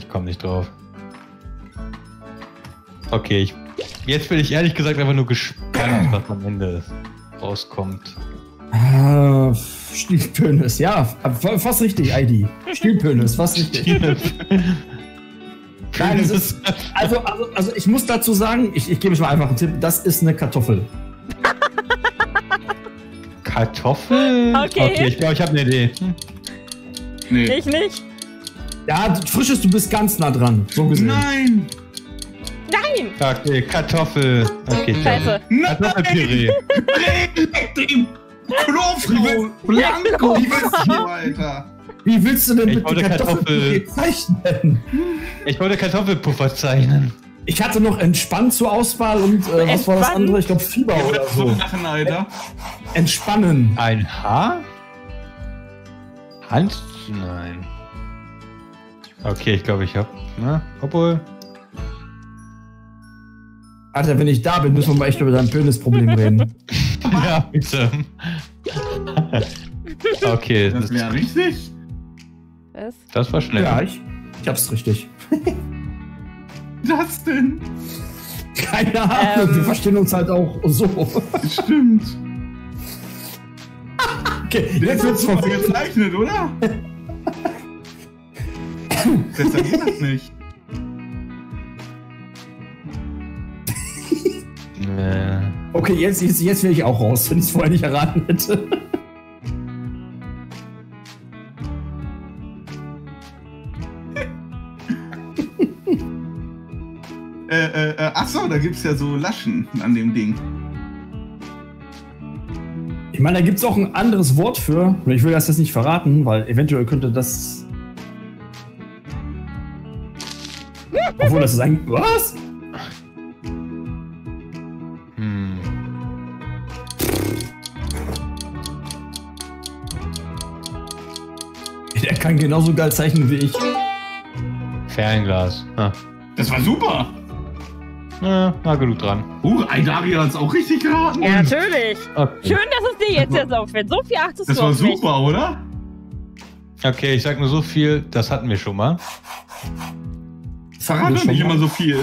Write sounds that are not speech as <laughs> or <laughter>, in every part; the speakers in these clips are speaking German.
Ich komme nicht drauf. Okay, ich, jetzt bin ich ehrlich gesagt einfach nur gespannt, was am Ende rauskommt. Äh, Stielpönis, ja, fast richtig, ID. Stielpönis, fast richtig. Nein, es ist, also, also, also ich muss dazu sagen, ich, ich gebe euch mal einfach einen Tipp, das ist eine Kartoffel. Kartoffel? Okay. okay ich glaube, ich habe eine Idee. Nee. Ich nicht. Ja, frisches, du bist ganz nah dran. So gesehen. Nein! Nein! Okay, Kartoffel. Okay, Scheiße. Kartoffelpüree. Klofrau Blanco. Wie willst du, Alter? Wie willst du denn Ich mit wollte Kartoffelpüree zeichnen? Ich wollte Kartoffelpuffer zeichnen. Ich hatte noch entspannt zur Auswahl und äh, was war das andere? Ich glaube Fieber Ich oder so lachen, Alter. Entspannen. Ein Haar? Hand? Nein. Okay, ich glaube, ich hab. Na, obwohl. Alter, wenn ich da bin, müssen wir mal echt über dein Penisproblem reden. <laughs> ja, bitte. <laughs> okay, Das das, wäre richtig. Was? das war schnell. ja, ich, ich hab's richtig. <laughs> Das denn? Keine Ahnung, Ähm. wir verstehen uns halt auch so. Stimmt. Okay, jetzt wird's gezeichnet, oder? Besser geht das nicht. Äh, Okay, jetzt, jetzt, jetzt wäre ich auch raus, wenn ich es vorher nicht erraten hätte. Äh, äh, äh, ach so, da gibt's ja so Laschen an dem Ding. Ich meine, da gibt's auch ein anderes Wort für. Ich will das jetzt nicht verraten, weil eventuell könnte das. Obwohl, das ist ein. Was? hm. Der kann genauso geil zeichnen wie ich. Fernglas. Ah. Das war super. Ja, war genug dran. Uh, Aidaria hat's auch richtig geraten. Ja, natürlich. Okay. Schön, dass es dir jetzt jetzt auffällt. So viel achtest Das du war auf mich. super, oder? okay, ich sag nur so viel, das hatten wir schon mal. Verrat doch nicht mal. immer so viel.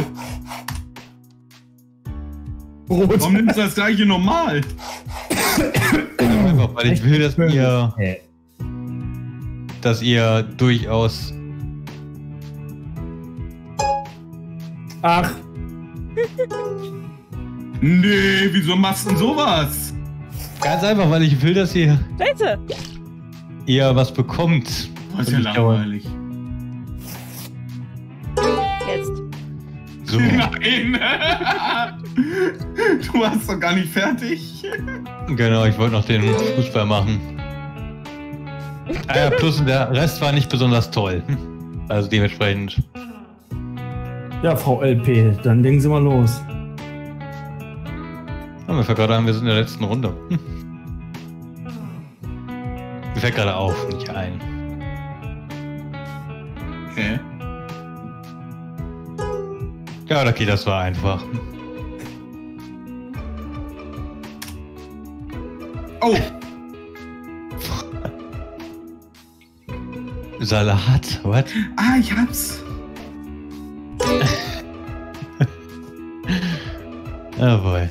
Rot. Warum nimmst du das gleiche normal? Einfach, weil ich will, dass ihr, dass ihr durchaus. Ach, Nee, wieso machst du denn sowas? Ganz einfach, weil ich will, dass ihr, Scheiße. ihr was bekommt. Das ist ja langweilig. Jetzt. So. <laughs> Nein! <laughs> du warst doch gar nicht fertig. Genau, ich wollte noch den Fußball machen. Ah ja, plus der Rest war nicht besonders toll. Also dementsprechend. ja, Frau LP, dann legen Sie mal los. Oh, mir fällt gerade ein, wir sind in der letzten Runde. Mir fällt gerade auf, nicht ein. Ja, okay, das war einfach. Oh, Salat, what? ah, ich hab's. Oh boy.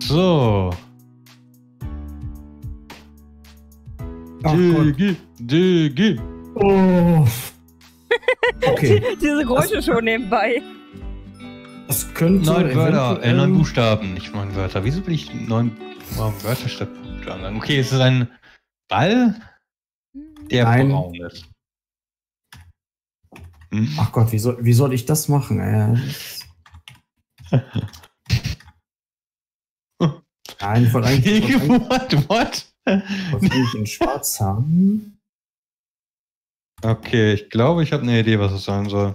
So. Ach. Digi, Digi. Oh. <laughs> Okay, Diese Geräusche schon nebenbei. Könnte. Neun Wörter, äh, neun Buchstaben, nicht neun Wörter. Wieso will ich neun neun Wörter statt Buchstaben? Okay, es ist ein Ball, der Nein. braun ist. Hm. Ach Gott, wie soll, wie soll ich das machen? Äh, <laughs> Nein, ich wollte eigentlich, ich what, what? eigentlich in Schwarz haben. Okay, ich glaube, ich habe eine Idee, was es sein soll.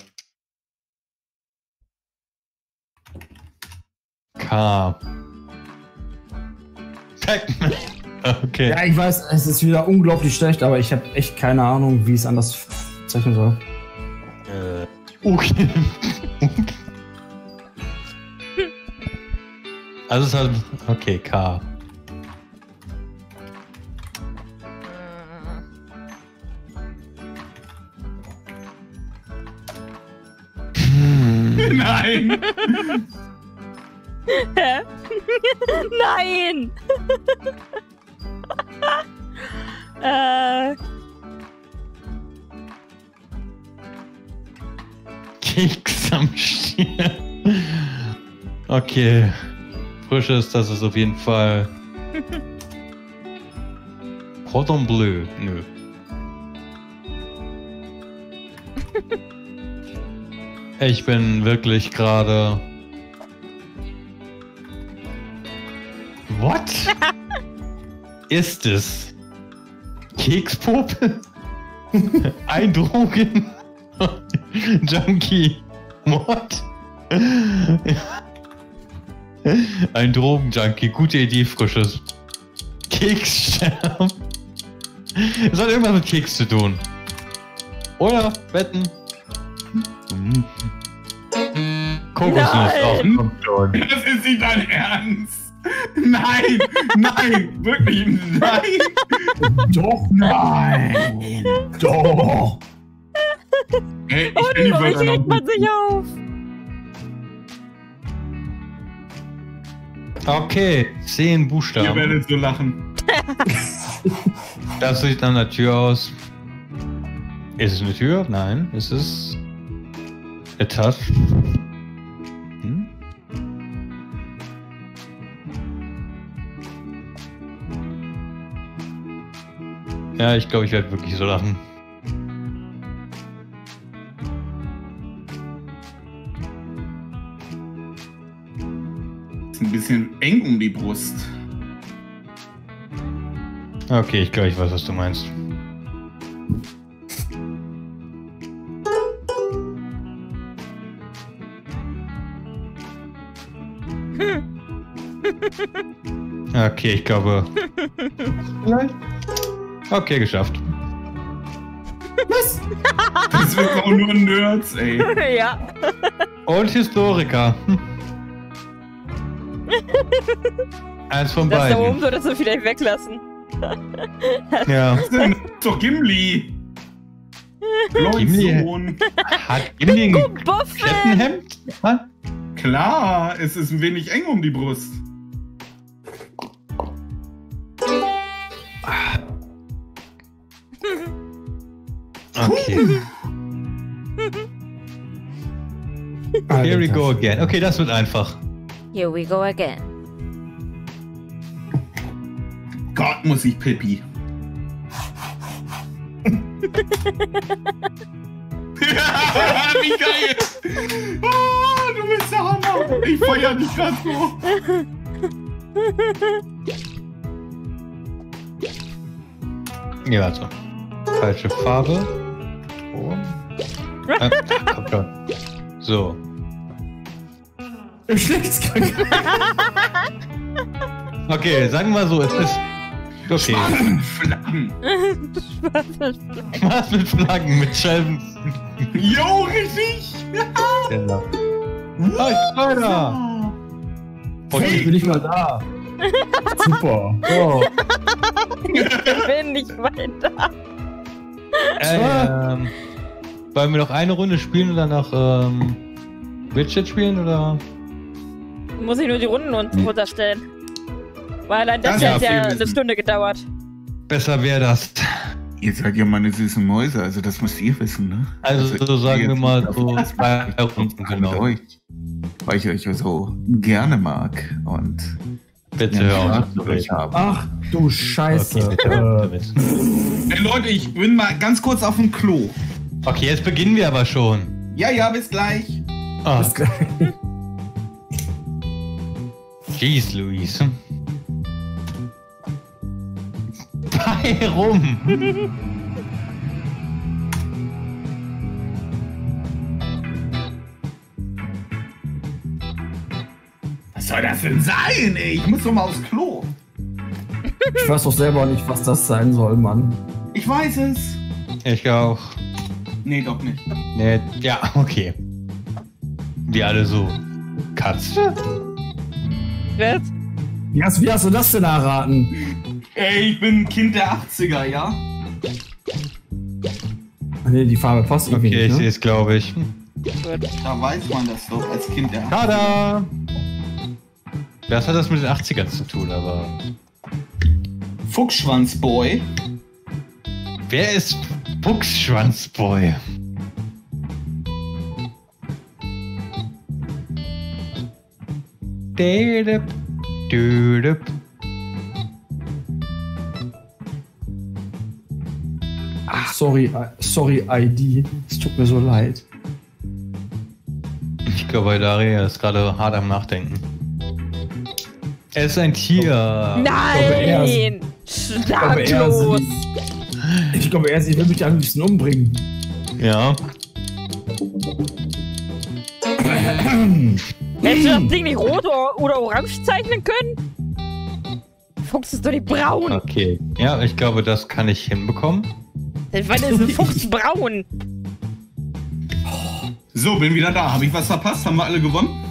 Okay. Ja, ich weiß, es ist wieder unglaublich schlecht, aber ich habe echt keine Ahnung, wie es anders zeichnen soll. Äh. Okay. also es hat. Okay, K. Nein! <laughs> Hä? <laughs> Nein! <laughs> äh, Keks am Stier. Okay. Frisches, das ist auf jeden Fall. <laughs> Cordon Bleu. Nö. Ich bin wirklich gerade. What? <laughs> ist es? Kekspuppe? <laughs> Eindrucken? <laughs> Junkie? What? Ein Drogenjunkie, gute Idee, frisches. Kekssterben. Es hat irgendwas mit Keks zu tun. Oder? Wetten? Kokosnuss, Nein. schon. Das ist nicht dein Ernst! Nein! Nein! Wirklich nein! Doch, nein. Doch. Ey, ich oh, bin die wie Wörter regt man sich auf? Okay, zehn Ihr Buchstaben. werdet so lachen. <laughs> Das sieht nach einer Tür aus. Ist es eine Tür? Nein. Ist es eine Tasche? Ja, ich glaube, ich werde wirklich so lachen. Ist ein bisschen eng um die Brust. Okay, ich glaube, ich weiß, was du meinst. <laughs> Okay, ich glaube. <laughs> Okay, geschafft. <laughs> Das sind auch nur Nerds, ey. <laughs> ja. Und Historiker. <laughs> Eins von Das da oben beiden. solltest du vielleicht weglassen. Ja. Das ist doch Gimli. Gimli? Hat Gimli ein! Kettenhemd? Was? Klar, es ist ein wenig eng um die Brust. Okay. <laughs> Here we go again. Okay, das wird einfach. Here we go again. Gott, muss ich Pippi. <laughs> Wie geil! Oh, du bist der Hammer! Ich feier dich grad so. Ja, also. Falsche Farbe. Oh. So. Geschlechtskrank. <laughs> Okay, sagen wir mal so, es ist. Okay. Flaggen. <laughs> Was mit Flaggen, mit Scheiben. Jo, richtig! Genau. <laughs> Ah, ich war da. Hey, ich bin nicht mal da. Super. So. Ich bin nicht weiter. Äh, ähm, wollen wir noch eine Runde spielen und danach ähm, Widget spielen oder? Muss ich nur die Runden Hm. runterstellen. Weil allein das Das hat ja eine wissen. Stunde gedauert. Besser wäre das. Ihr seid ja meine süßen Mäuse, also das müsst ihr wissen, ne? Also, so sagen wir mal so zwei Runden, genau. euch, weil ich euch so gerne mag und Bitte ja, hör auf. Ach du Scheiße. Okay. Hey Leute, ich bin mal ganz kurz auf dem Klo. okay, jetzt beginnen wir aber schon. Ja, ja, bis gleich. Ah, bis gleich. <laughs> jeez, Luis. Bei rum. <laughs> soll das denn sein, ey? Ich muss doch mal aufs Klo. Ich weiß doch selber nicht, was das sein soll, Mann. Ich weiß es. Ich auch. Nee, doch nicht. Nee, ja, okay. Wir alle so. Katze? Was? Wie hast, wie hast du das denn erraten? Ey, ich bin ein Kind der 80er, ja? Ach Nee, die Farbe passt irgendwie Okay, ich nicht, sehe ne? es, glaube ich. Da weiß man das doch als Kind. Ja. Tada! Das hat das mit den 80ern zu tun, aber. Fuchsschwanzboy. Wer ist Fuchsschwanzboy? Dödep, dödep. Ach, sorry, äh, sorry, ID. Es tut mir so leid. Ich glaube, Daria ist gerade hart am Nachdenken. Er ist ein Tier. Nein! glaube, er Startlos! Ich glaube, er will mich am liebsten umbringen. Ja. Hättest du das Ding nicht rot oder- oder orange zeichnen können? Fuchs ist doch nicht braun. Okay. Ja, ich glaube, das kann ich hinbekommen. Wann ist ein Fuchs braun? So, bin wieder da. Habe ich was verpasst? Haben wir alle gewonnen?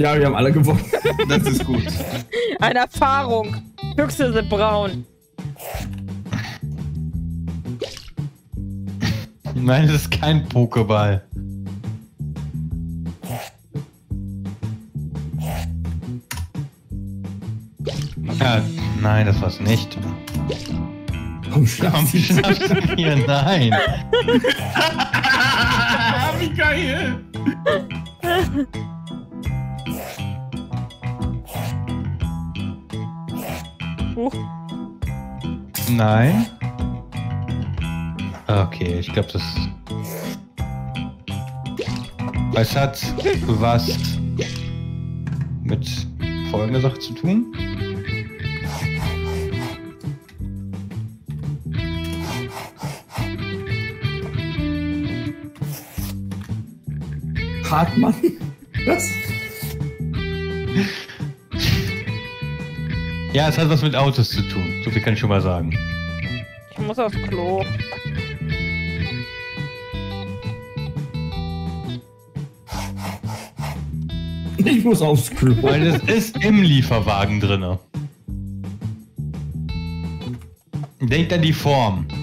Ja, wir haben alle gewonnen. Das ist gut. Eine Erfahrung. Füchse sind braun. Nein, das ist kein Pokéball. Ja, nein, das war's nicht. Komm, Komm, schnapp hier, nein. <laughs> Wie geil. Nein. Okay, ich glaube, das. Es hat was mit folgender Sache zu tun. Hartmann? Was? Ja, es hat was mit Autos zu tun. So viel kann ich schon mal sagen. Ich muss aufs Klo. Ich muss aufs Klo. Weil es ist im Lieferwagen drinne. Denkt an die Form. <laughs>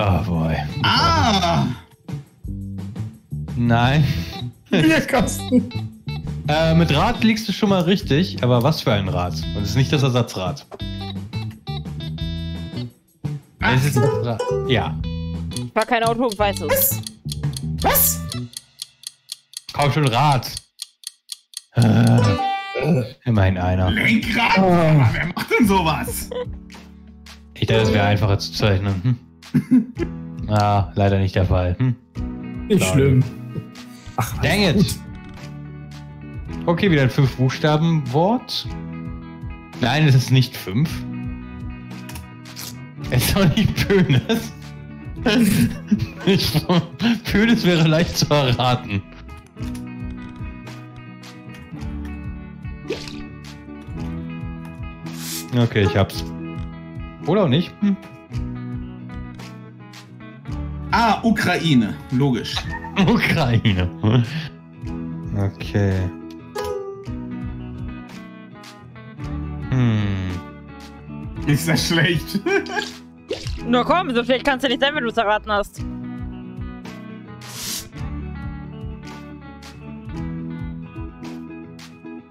Oh boy. Ah! Nein. Bierkasten. Äh, mit Rad liegst du schon mal richtig, aber was für ein Rad? Und es ist nicht das Ersatzrad. Es ist das Rad. Ja. Ich war kein Auto und weiß es. Was? Komm schon, Rad. Äh, immerhin einer. Lenkrad! Ah, Wer macht denn sowas? Ich dachte, es wäre einfacher zu zeichnen. Hm? <laughs> Ah, leider nicht der Fall. Hm? nicht Schade. schlimm. Ach, Dang it. gut. Okay, wieder ein fünf-Buchstaben-Wort. Nein, es ist nicht fünf. Es ist auch nicht Pönes. Ich, Pönes wäre leicht zu erraten. Okay, ich hab's. Oder auch nicht. Hm. Ah, Ukraine. Logisch. <laughs> Ukraine. Okay. Hm. Ist das schlecht? <laughs> Na komm, so schlecht kannst du nicht sein, wenn du es erraten hast.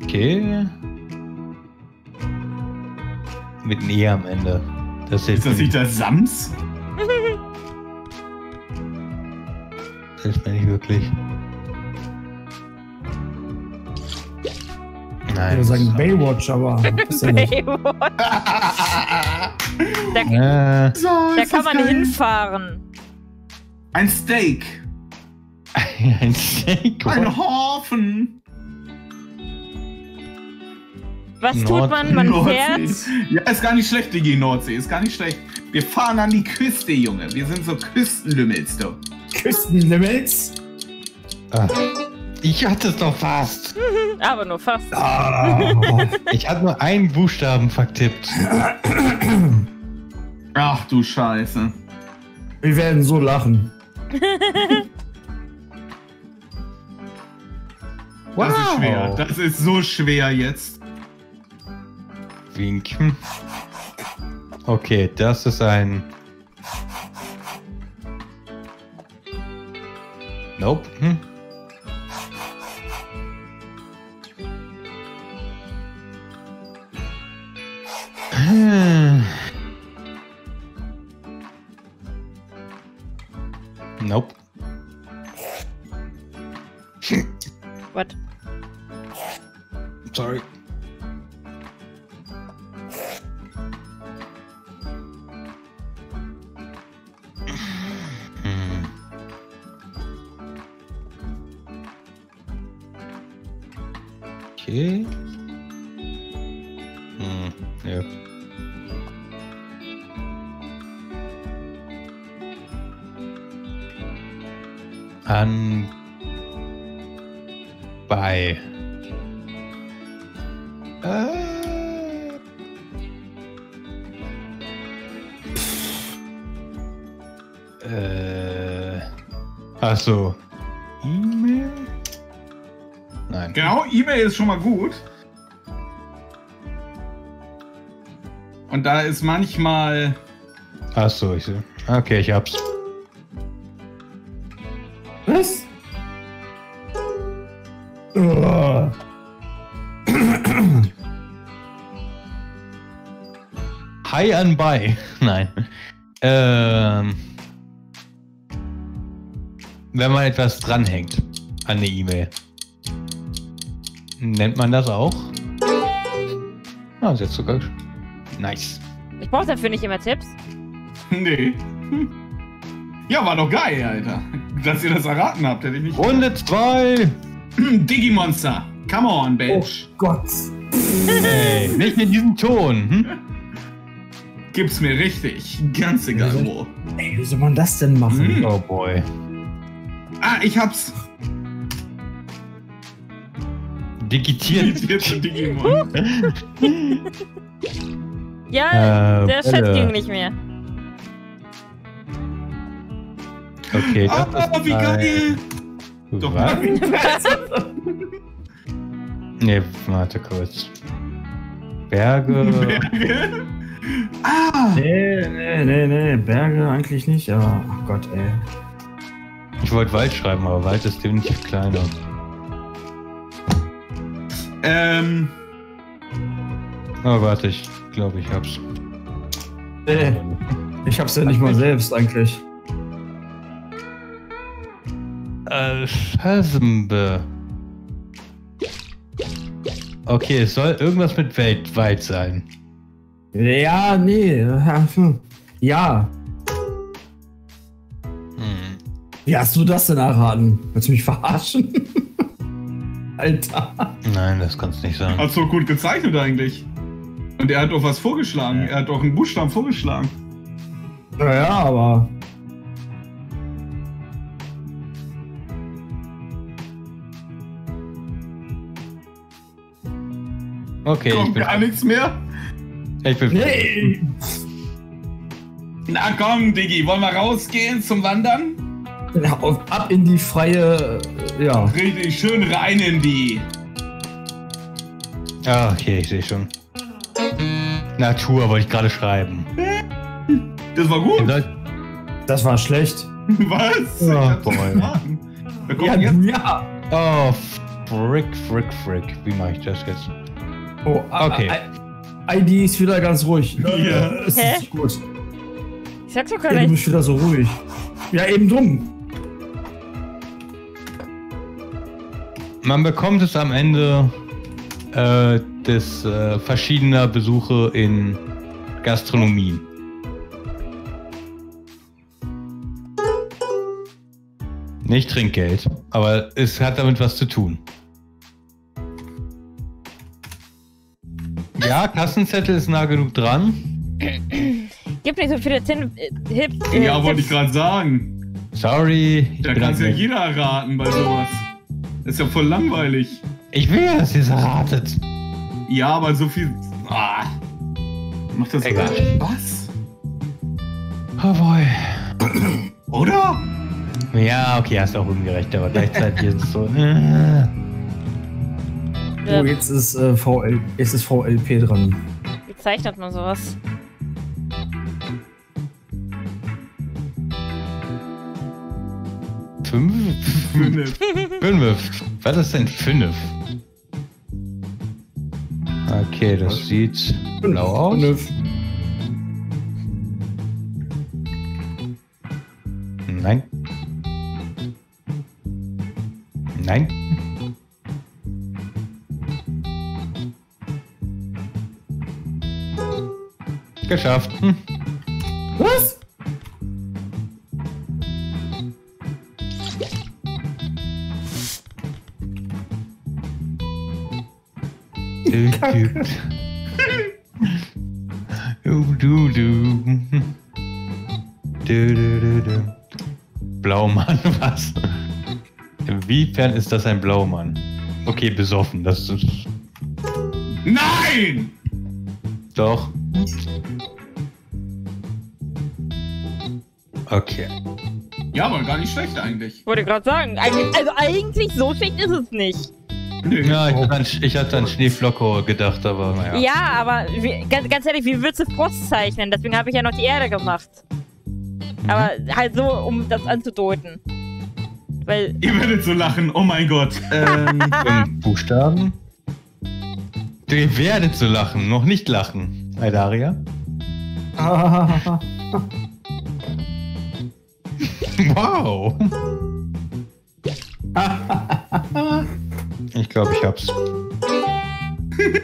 Okay. Mit ein E am Ende. Das hilft Ist das nicht der Sams? Das hilft mir nicht wirklich. Ich Nein. würde sagen Baywatch, aber? Baywatch. <laughs> Da, Äh, So, da kann man geil. hinfahren. Ein Steak. <laughs> ein Steak. Ein Hafen. Was tut Nord- man? Man fährt. Ja, ist gar nicht schlecht, Digi, Nordsee. Ist gar nicht schlecht. Wir fahren an die Küste, Junge. Wir sind so Küstenlümmels, du. Küstenlimits? Ah, ich hatte es doch fast. <laughs> Aber nur fast. Oh, <laughs> ich hatte nur einen Buchstaben vertippt. <clears throat> Ach du Scheiße. Wir werden so lachen. wow. <laughs> Das ist schwer. Das ist so schwer jetzt. Winken. Okay, das ist ein. Nope. Hm. Sorry. Äh. Ach so. E-Mail? Nein. Genau, E-Mail ist schon mal gut. Und da ist manchmal. Ach so, ich sehe. Okay, ich hab's. Was? Oh. Hi an bei. <laughs> Nein. Ähm. Wenn man etwas dranhängt an eine E-Mail. Nennt man das auch? Ah, ist jetzt sogar. Nice. Ich brauche dafür nicht immer Tipps. <laughs> Nee. Hm. Ja, war doch geil, Alter. Dass ihr das erraten habt, hätte ich nicht. Runde 2! Digimonster. Come on, oh Bitch. Gott. Hey, nicht mit diesem Ton. Hm? Gib's mir richtig. Ganz egal wo. Ey, wie soll man das denn machen? Hm. Oh boy. Ah, ich hab's. Digitiert. Jetzt Digimon. <laughs> Ja, Äh, der Chat Bälle. ging nicht mehr. Okay, Ah, das ist wie geil. Doch, Was? nein. <laughs> Nee, warte kurz. Berge. Berge. Ah, Nee, nee, nee, nee, Berge eigentlich nicht, aber oh Gott, ey. Ich wollte Wald schreiben, aber Wald ist definitiv kleiner. ähm, Oh, warte, ich glaube, ich hab's. Nee, ich hab's ja nicht mal selbst eigentlich. Äh, Schasmbe. Okay, es soll irgendwas mit weltweit sein. Ja, nee. ja, Wie hast du das denn erraten? Willst du mich verarschen? <laughs> Alter. Nein, das kann's nicht sein. hat so gut gezeichnet eigentlich. Und er hat doch was vorgeschlagen. Ja. Er hat doch einen Buchstaben vorgeschlagen. Naja, aber. Okay, ich Kommt bin, gar nichts mehr. ich bin Nee. Na komm, Diggi, wollen wir rausgehen zum Wandern? Ja, auf- Ab in die freie. äh, Ja. Richtig schön rein in die. Ah, okay, ich sehe schon. Natur wollte ich gerade schreiben. Das war gut. Das war schlecht. <laughs> Was? Oh, ich Ja, jetzt. ja. Oh, frick, frick, frick. Wie mache ich das jetzt? Oh, Okay. ID ist wieder ganz ruhig. Ja. Es Hä? ist nicht gut. Ich sag's doch Ja, gar du nicht. bist wieder so ruhig. Ja, eben drum. Man bekommt es am Ende äh, des äh, verschiedener Besuche in Gastronomien. Nicht Trinkgeld, aber es hat damit was zu tun. Ja, Kassenzettel ist nah genug dran. Gib nicht so viele Tin äh, Hip äh, Ja, wollte ich gerade sagen. Sorry. ich Da kann es ja jeder erraten bei sowas. Das ist ja voll langweilig. Ich will, dass ihr es erratet. Ja, aber so viel. Ah. Macht das Egal. Was? Oh boy. Oder? Ja, okay, hast auch ungerecht, aber gleichzeitig ist es so. Äh. Oh, jetzt ist, äh, VL, jetzt ist VLP dran. Wie zeichnet man sowas? Fünf? Fünf. <laughs> Fünf. Was ist denn fünf? Okay, das sieht blau aus. Fünf. Nein. Nein. Geschafft. Hm. Was? Du, <laughs> du. Du, du, du. Du, du, du, du. Blaumann, <laughs> was? Inwiefern ist das ein Blaumann? Okay, besoffen, das ist. Nein! Doch. Okay. Ja, aber gar nicht schlecht eigentlich. Ich wollte gerade sagen, eigentlich, also eigentlich so schlecht ist es nicht. Nö. Ja, ich hatte an, ich hatte an Schneeflocke gedacht, aber naja. Ja, aber wie, ganz, ganz ehrlich, wie würdest du Frost zeichnen? Deswegen habe ich ja noch die Erde gemacht. Aber halt so, um das anzudeuten. Weil, Ihr werdet so lachen, oh mein Gott. Ähm, <laughs> Buchstaben. Ihr werdet so lachen, noch nicht lachen. Hi Daria. Ah, <laughs> Wow. <laughs> Ich glaube, ich hab's.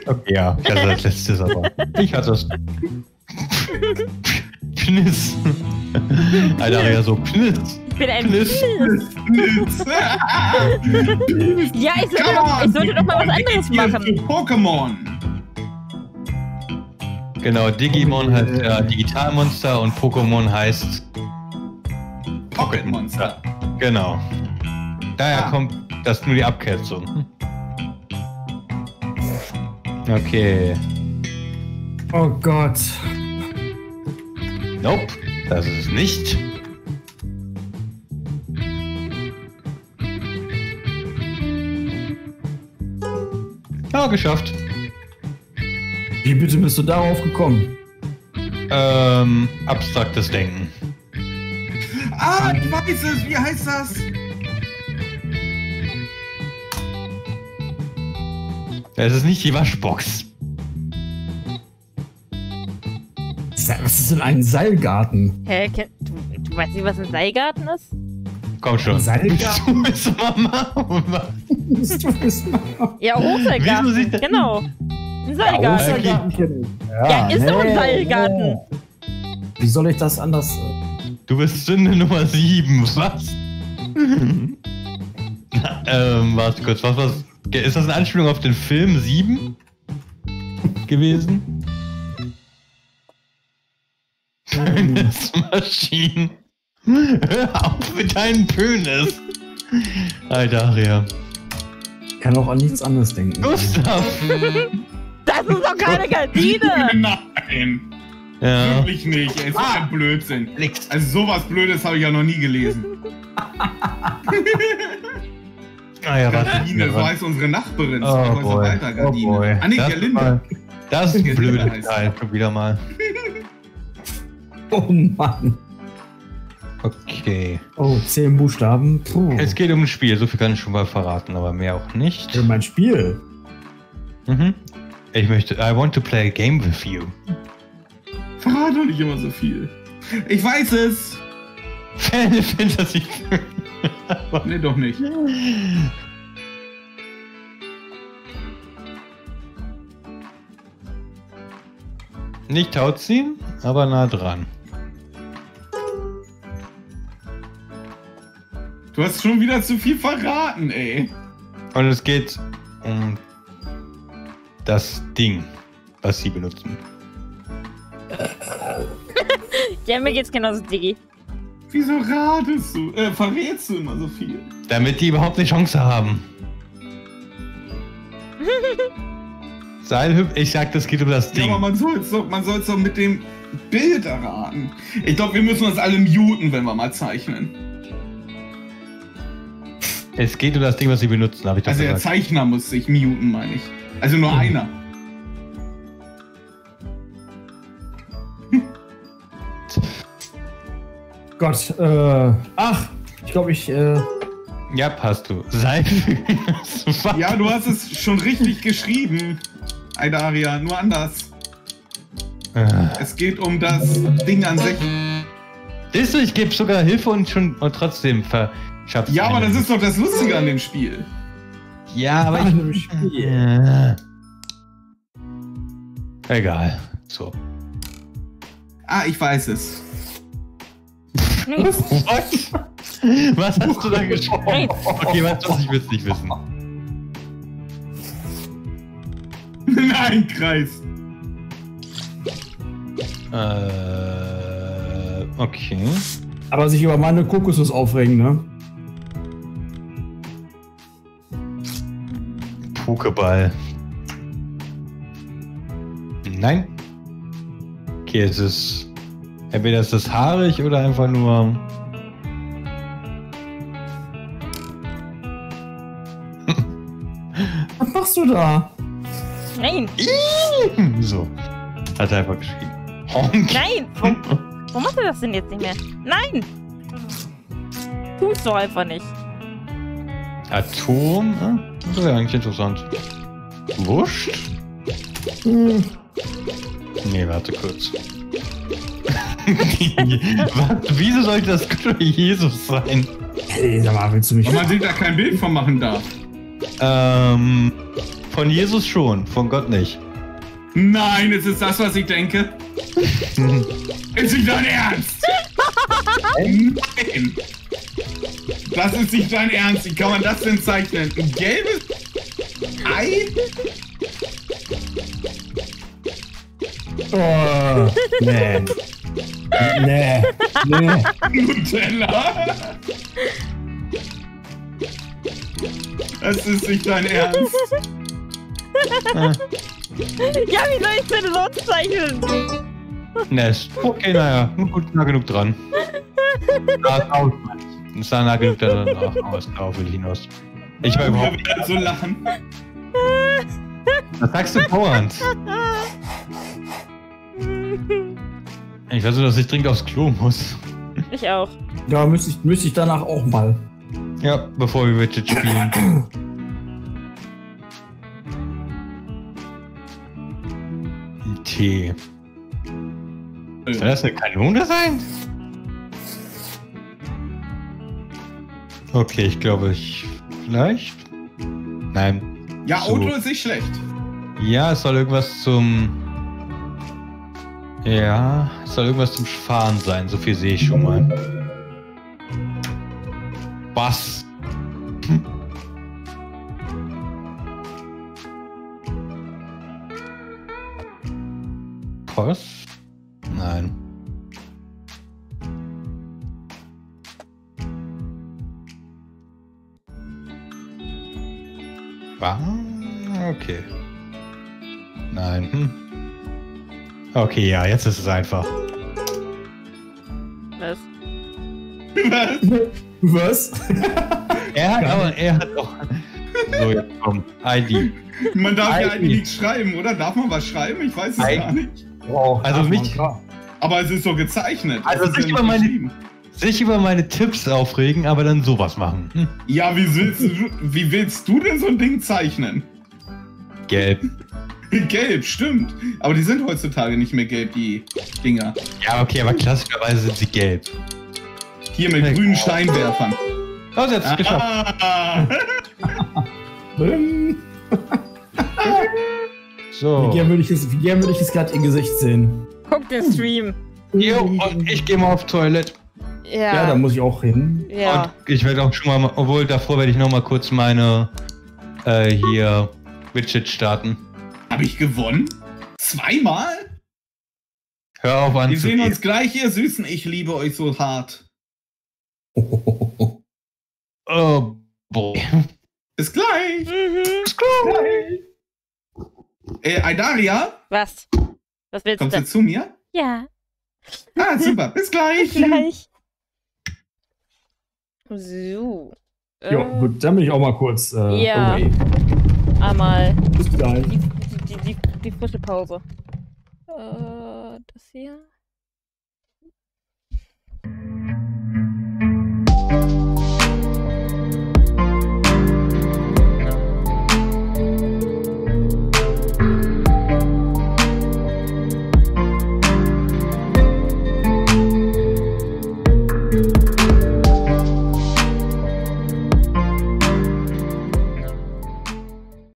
Okay, ja, ich hatte das letztes aber. Ich hatte das. Pniss. Hi Daria, so Pniss. ich bin ein Pniss. Blitz. Ja, ich sollte, doch, ich sollte doch mal was anderes machen. Pokémon. Genau, Digimon heißt ja Digitalmonster und Pokémon heißt. Pocket Monster. Genau. Daher Ah. kommt das nur die Abkürzung. Okay. oh Gott. Nope, das ist es nicht. Ja, geschafft. Wie bitte bist du darauf gekommen? Ähm, abstraktes Denken. Ah, ich weiß es. Wie heißt das? Es ist nicht die Waschbox. Was ist denn ein Seilgarten? Hä, du, du weißt nicht, was ein Seilgarten ist? Komm schon. Seilgarten? Du bist Mama. <laughs> Du bist mal- Ja, Hochseilgarten. Genau. Ein Seilgarten. Seilgarten kenn ich. Ja, ist doch ein nee, Seilgarten. nee. Wie soll ich das anders? äh, Du bist Sünde Nummer 7. Was? <laughs> <laughs> ähm, warte kurz. Was, was? Ist das eine Anspielung auf den Film 7 gewesen? Penismaschinen. Hör auf mit deinen Penis. Alter, Aria. Kann auch an nichts anderes denken. Gustav. Das ist doch keine Gardine. <laughs> Nein. Ja. Wirklich nicht. Es ist Ah. ein Blödsinn. Nix. Also sowas Blödes habe ich ja noch nie gelesen. <laughs> Ah ja. Gardine, so heißt unsere Nachbarin. Oh boy. weiter, Oh Gardine. boy. Ah nee, Das Gerlinde. war- Das ist ein <laughs> heißt Teil. Schon wieder mal. <laughs> Oh Mann. Okay. Oh, zehn Buchstaben. Puh. Es geht um ein Spiel, so viel kann ich schon mal verraten, aber mehr auch nicht. Für mein Spiel. Mhm. Ich möchte, I want to play a game with you. Verrat doch nicht immer so viel. Ich weiß es. Final Fantasy. Nee, doch nicht. Nicht Tauziehen, aber nah dran. Du hast schon wieder zu viel verraten, ey. Und es geht um das Ding, was sie benutzen. <laughs> Ja, mir geht's genauso, Diggi. Wieso ratest du? Äh, verrätst du immer so viel? Damit die überhaupt eine Chance haben. <laughs> Seilhüpf, ich sag, das geht um das Ja, Ding. aber man soll es doch, man soll's doch mit dem Bild erraten. Ich glaube, wir müssen uns alle muten, wenn wir mal zeichnen. es geht um das Ding, was sie benutzen, habe ich doch Also der gesagt. Zeichner muss sich muten, meine ich. Also nur einer. Gott, äh. Ach, ich glaube, ich. Äh, Ja, passt du. Seife. Ja, du hast es schon richtig geschrieben. Aidaria, nur anders. Äh. Es geht um das Ding an sich. Siehst du, ich gebe sogar Hilfe und schon und trotzdem verschafft Ja, aber das ist doch das Lustige an dem Spiel. Ja, aber ich. Ja. Egal. So. Ah, ich weiß es. Was? <laughs> Was hast du da geschrieben? Nein. Okay, weißt du was? Ich will es nicht wissen. Nein, Kreis. Äh. Okay. Aber sich über meine Kokosnuss aufregen, ne? Pokéball. Nein. Okay, es ist. Entweder ist es haarig oder einfach nur. <laughs> Was machst du da? Nein, So. Hat er einfach geschrieben. Honk. nein. Warum, <laughs> warum macht er das denn jetzt nicht mehr? Nein. Tust doch einfach nicht. Atom. Hm? Das wäre eigentlich interessant. Wurscht? Hm, Nee, warte kurz. <laughs> Was? Wieso sollte das Gott Jesus sein? Ey, sag mal, willst du mich. Und man sich da kein Bild von machen darf. Ähm. Von Jesus schon, von Gott nicht. Nein, es ist das, was ich denke. <laughs> Ist nicht dein Ernst? Nein. Das ist nicht dein Ernst. Wie kann man das denn zeichnen? Ein gelbes Ei? Oh, nee. Nee. Nee. Nutella? Das ist nicht dein Ernst. Ja, wie soll ich denn sonst zeichnen? Nest. Okay, naja, gut, nah genug dran. Da ist aus. Ist da nah genug dran. Ach, aus, darauf will ich hinaus. Ich war überhaupt. werden so lachen. Was sagst du dauernd? <laughs> Ich weiß nur, dass ich dringend aufs Klo muss. Ich auch. Ja, müsste ich, müsste ich danach auch mal. Ja, bevor wir Widget spielen. Tee. Soll das eine Kanone sein? Okay, ich glaube, ich. Vielleicht? Nein. Ja, So. Auto ist nicht schlecht. Ja, es soll irgendwas zum. Ja, es soll irgendwas zum Fahren sein. So viel sehe ich schon mal. Okay, ja, jetzt ist es einfach. Was? Was? <laughs> Er hat aber, er hat auch. So, jetzt komm. ID. Man darf ja Eigentlich. nichts schreiben, oder? Darf man was schreiben? Ich weiß es Nein. gar nicht. Wow, Also darf man, mich-. Aber es ist so gezeichnet. Also ja mal meine-. Sich über meine Tipps aufregen, aber dann sowas machen. Hm. Ja, wie willst, du, wie willst du denn so ein Ding zeichnen? Gelb. <laughs> Gelb, stimmt. Aber die sind heutzutage nicht mehr gelb, die Dinger. Ja, okay, aber klassischerweise sind sie gelb. Hier mit Hey. grünen Steinwerfern. Oh, sie hat es geschafft. Ah, <laughs> Ähm, So. Wie gern würde ich es, würde ich es gerade im Gesicht sehen. Guck den Stream. Jo, und ich gehe mal auf Toilette. Ja. Ja, da muss ich auch hin. ja. Und ich werde auch schon mal, obwohl davor werde ich noch mal kurz meine äh, hier Widget starten. Hab ich gewonnen? Zweimal? Hör auf Wir sehen uns gleich, ihr Süßen. Ich liebe euch so hart. <laughs> Oh, boy. Bis gleich. Mhm. Äh, Aidaria, Was? Was willst kommst du du? zu mir? Ja, Ah, super. Bis gleich. bis gleich. So. Ja, Äh, gut, dann bin ich auch mal kurz äh, Ja. away. Einmal Bis gleich. Die, die, frische Pause. Äh, das hier.